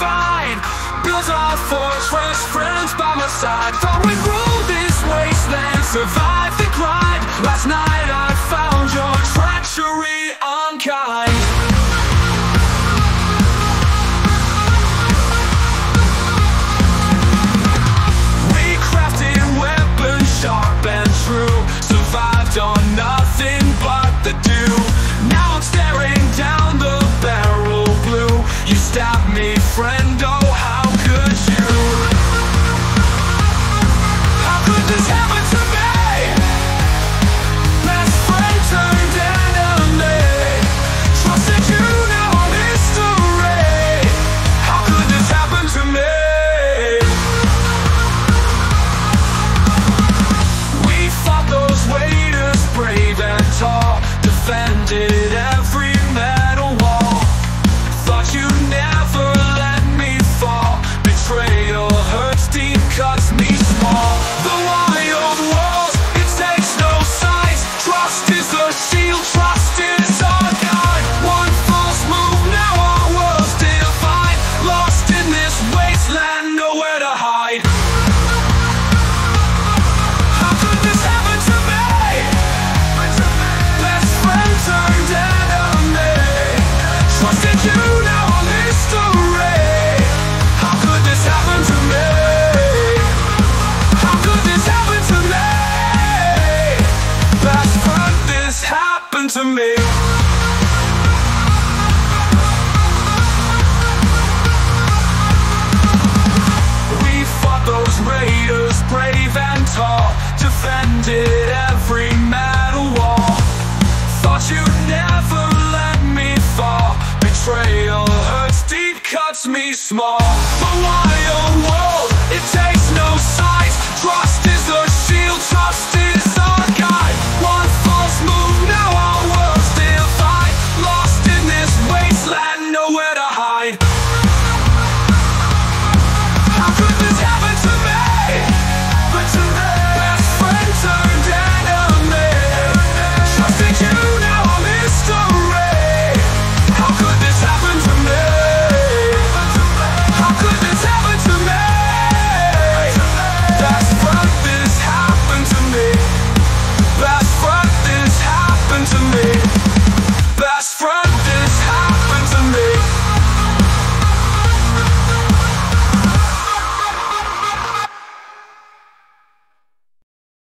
fight Built our fortress, friends by my side. Thought we'd rule this wasteland, survive the climb Last night to me. We fought those raiders brave and tall, defended every metal wall. Thought you'd never let me fall. Betrayal hurts deep, cuts me small. The wild world, it takes no size. Trust is a shield.